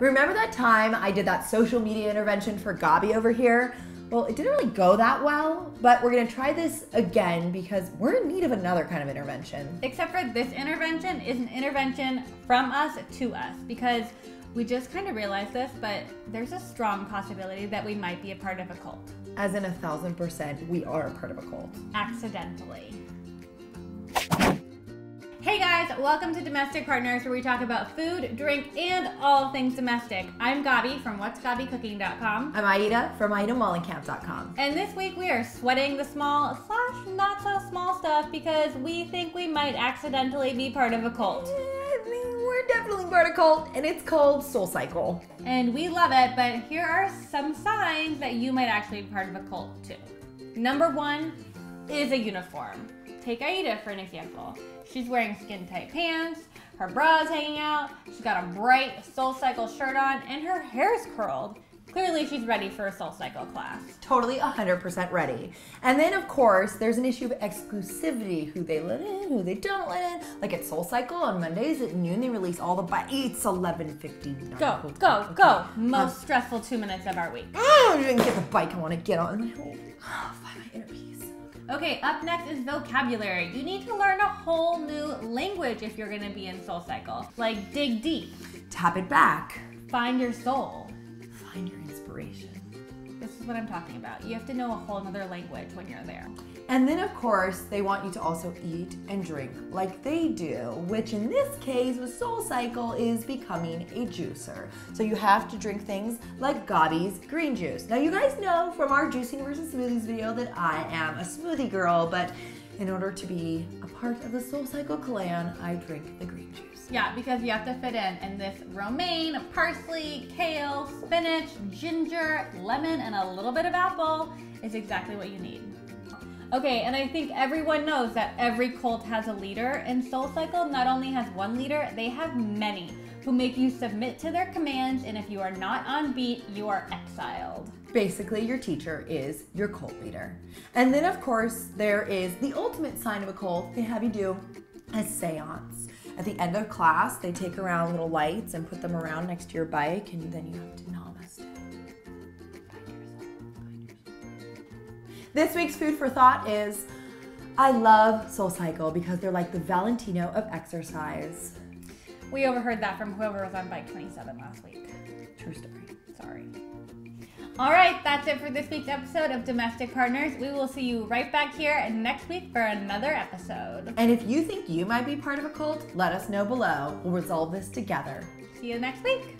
Remember that time I did that social media intervention for Gaby over here? Well, it didn't really go that well, but we're gonna try this again because we're in need of another kind of intervention. Except for this intervention is an intervention from us to us because we just kind of realized this, but there's a strong possibility that we might be a part of a cult. As in a thousand percent, we are a part of a cult. Accidentally. Welcome to Domestic Partners where we talk about food, drink, and all things domestic. I'm Gaby from whatsgabycooking.com. I'm Aida from AidaMollenkamp.com. And this week we are sweating the small slash not so small stuff because we think we might accidentally be part of a cult. I mean, we're definitely part of a cult, and it's called Soul Cycle. And we love it, but here are some signs that you might actually be part of a cult too. Number one is a uniform. Take Aida for an example. She's wearing skin tight pants, her bra's hanging out, she's got a bright Soul Cycle shirt on, and her hair's curled. Clearly, she's ready for a Soul Cycle class. Totally 100% ready. And then, of course, there's an issue of exclusivity who they let in, who they don't let in. Like at Soul Cycle on Mondays at noon, they release all the bites, 11.59. Go, go, go. Most stressful two minutes of our week. Oh, I didn't get the bike I want to get on. Oh, find my inner peace. Okay, up next is vocabulary. You need to learn a whole new language if you're gonna be in Soul Cycle. Like dig deep, Tap it back. find your soul. Find your inspiration. This is what I'm talking about. You have to know a whole other language when you're there. And then, of course, they want you to also eat and drink like they do, which in this case with Soul Cycle is becoming a juicer. So you have to drink things like Gaby's green juice. Now, you guys know from our juicing versus smoothies video that I am a smoothie girl, but in order to be a part of the Soul Cycle clan, I drink the green juice. Yeah, because you have to fit in. And this romaine, parsley, kale, spinach, ginger, lemon, and a little bit of apple is exactly what you need. Okay, and I think everyone knows that every cult has a leader, and Soul Cycle not only has one leader, they have many who make you submit to their commands, and if you are not on beat, you are exiled. Basically, your teacher is your cult leader. And then, of course, there is the ultimate sign of a cult. They have you do a seance. At the end of class, they take around little lights and put them around next to your bike, and then you have to namaste. This week's food for thought is I love Soul Cycle because they're like the Valentino of exercise. We overheard that from whoever was on Bike 27 last week. True story. Sorry. All right, that's it for this week's episode of Domestic Partners. We will see you right back here next week for another episode. And if you think you might be part of a cult, let us know below. We'll resolve this together. See you next week.